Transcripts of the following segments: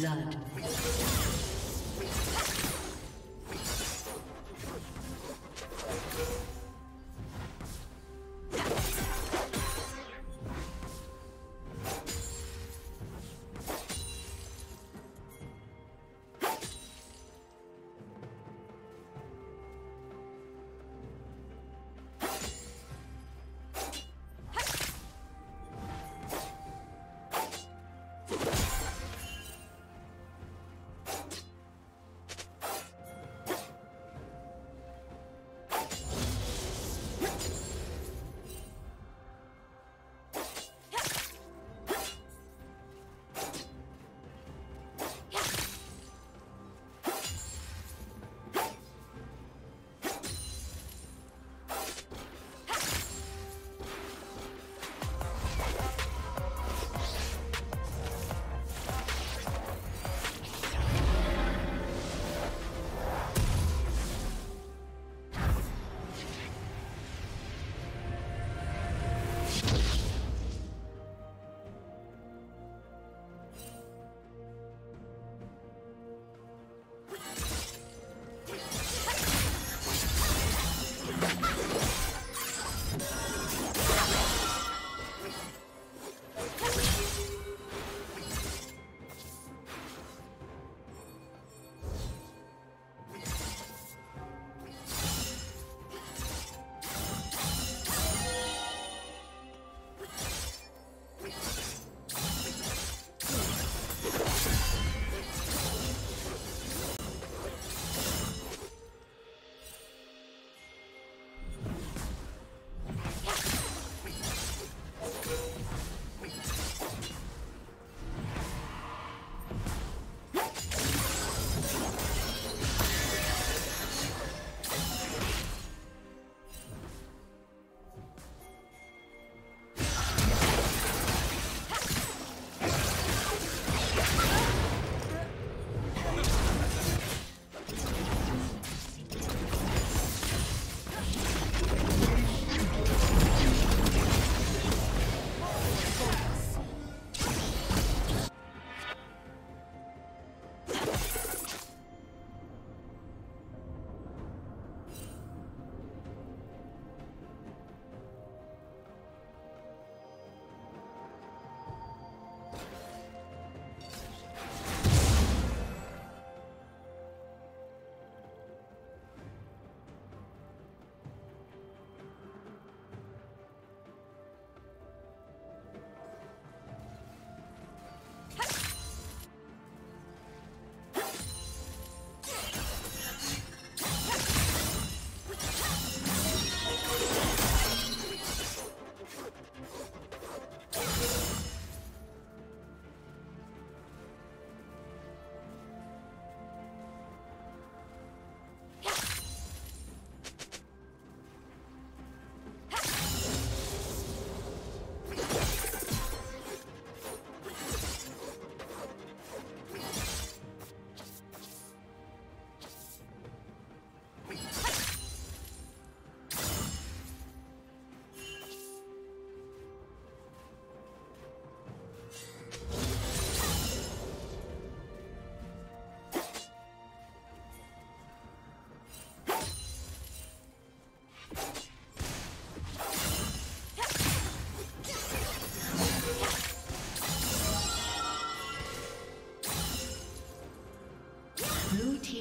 First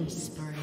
Killing spree.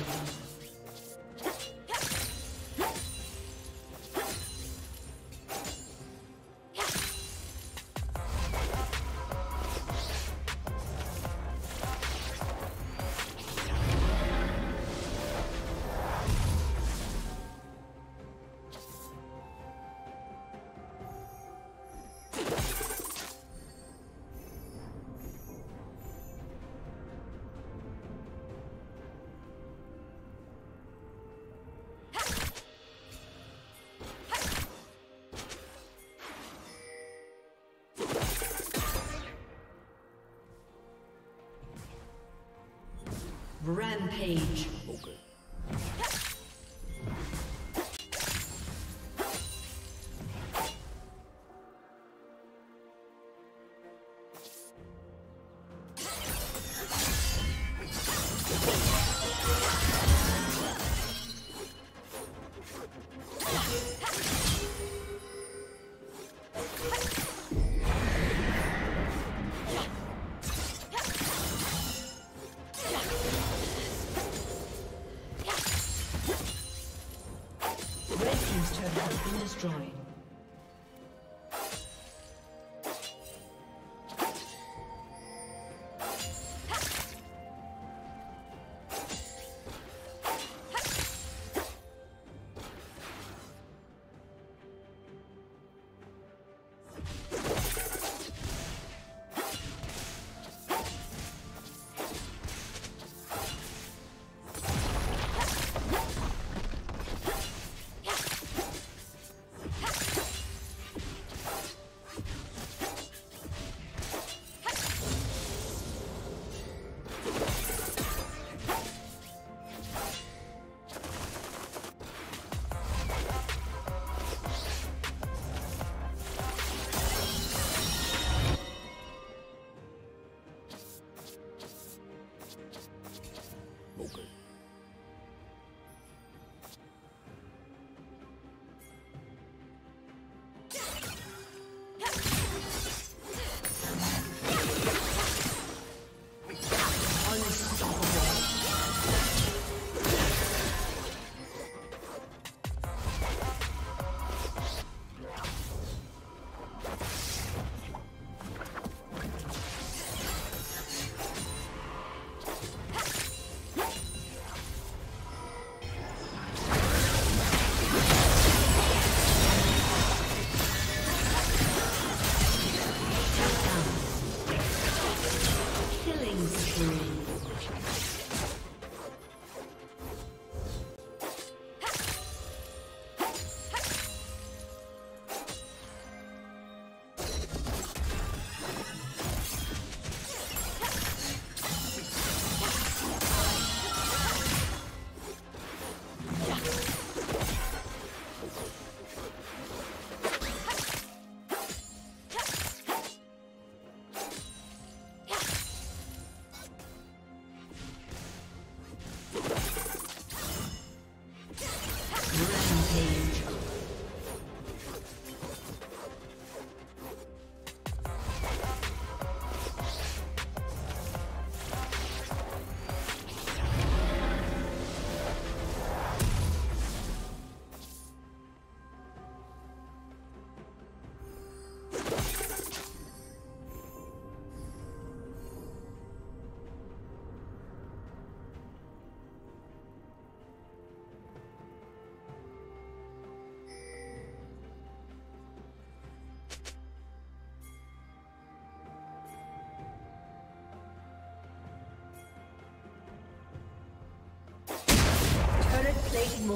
Rampage. Okay.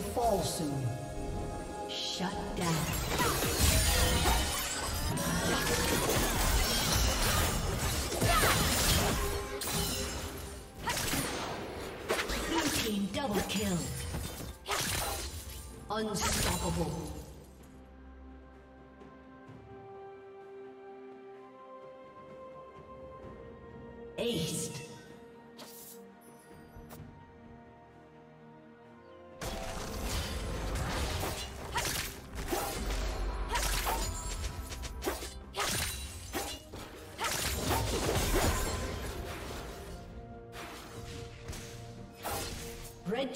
will fall soon. Shut down. Blue team Double kill. Unstoppable. Aced.